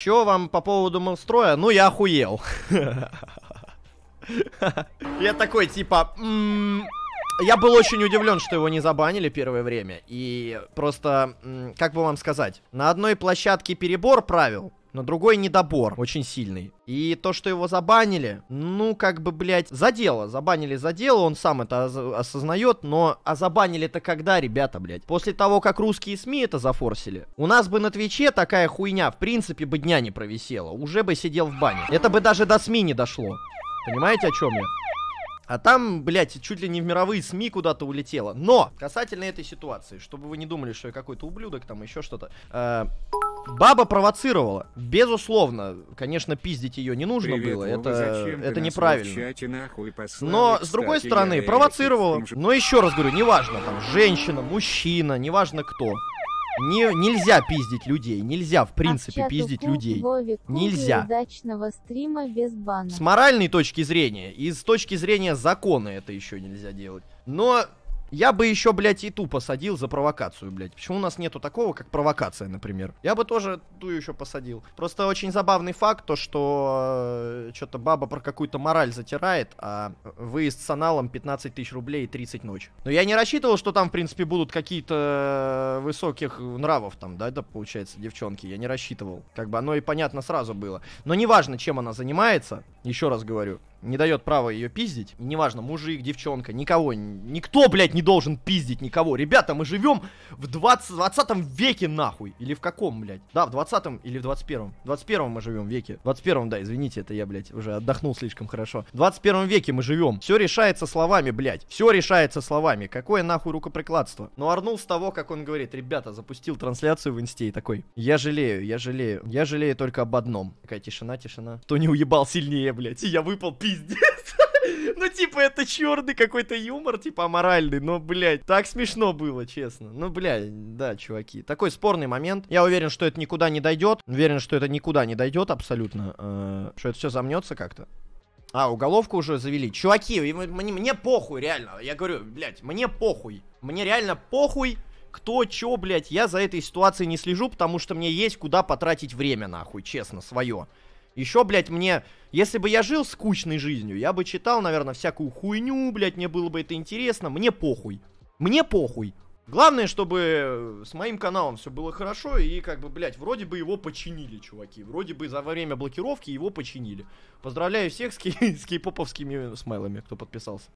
Чё вам по поводу монстроя? Ну, я охуел. Я такой, типа... Я был очень удивлен, что его не забанили первое время. И просто, как бы вам сказать, на одной площадке перебор правил, на другой недобор, очень сильный. И то, что его забанили, ну, как бы, блядь, задело, забанили задело, он сам это осознает, но, а забанили-то когда, ребята, блядь? После того, как русские СМИ это зафорсили. У нас бы на Твиче такая хуйня, в принципе, бы дня не провисела, уже бы сидел в бане. Это бы даже до СМИ не дошло. Понимаете, о чем я? А там, блядь, чуть ли не в мировые СМИ куда-то улетело. Но, касательно этой ситуации, чтобы вы не думали, что я какой-то ублюдок, там еще что-то. Э, баба провоцировала. Безусловно, конечно, пиздить ее не нужно Привет, было. Вова, это, это неправильно. Нахуй, послал, Но, кстати, с другой стороны, провоцировала. же- Но еще раз говорю, неважно, там, женщина, мужчина, неважно кто. Не, нельзя пиздить людей, нельзя, в принципе, Акчату пиздить Куб, людей. Вове Кубе Нельзя. Удачного стрима без бана. С моральной точки зрения и с точки зрения закона это еще нельзя делать. Но я бы еще, блядь, и ту посадил за провокацию, блядь. Почему у нас нету такого, как провокация, например? Я бы тоже ту еще посадил. Просто очень забавный факт, то, что что-то баба про какую-то мораль затирает, а выезд с аналом 15 тысяч рублей и 30 ночь. Но я не рассчитывал, что там, в принципе, будут какие-то высоких нравов там, да, это получается, девчонки. Я не рассчитывал. Как бы оно и понятно сразу было. Но неважно, чем она занимается, еще раз говорю, не дает права ее пиздить. Неважно, мужик, девчонка, никого, никто, блядь, не должен пиздить никого. Ребята, мы живем в 20, 20 веке, нахуй. Или в каком, блядь? Да, в 20 или в 21. В 21 мы живем веке. В 21, да, извините, это я, блядь, уже отдохнул слишком хорошо. В 21 веке мы живем. Все решается словами, блядь. Все решается словами. Какое нахуй рукоприкладство? Ну, орнул с того, как он говорит, ребята, запустил трансляцию в инсте и такой, я жалею, я жалею, я жалею только об одном. Такая тишина, тишина. Кто не уебал сильнее, блядь, я выпал, пиздец. Ну, типа, это черный какой-то юмор, типа, аморальный, но, блядь, так смешно было, честно. Ну, блядь, да, чуваки. Такой спорный момент. Я уверен, что это никуда не дойдет. Уверен, что это никуда не дойдет абсолютно. э, Что это все замнется как-то. А, уголовку уже завели. Чуваки, мне, мне похуй, реально. Я говорю, блядь, мне похуй. Мне реально похуй, кто чё, блядь. Я за этой ситуацией не слежу, потому что мне есть куда потратить время, нахуй, честно, свое. Еще, блядь, мне... Если бы я жил скучной жизнью, я бы читал, наверное, всякую хуйню, блядь, мне было бы это интересно. Мне похуй. Мне похуй. Главное, чтобы э, с моим каналом все было хорошо, и как бы, блядь, вроде бы его починили, чуваки. Вроде бы за время блокировки его починили. Поздравляю всех с, кей- с кей-поповскими смайлами, кто подписался.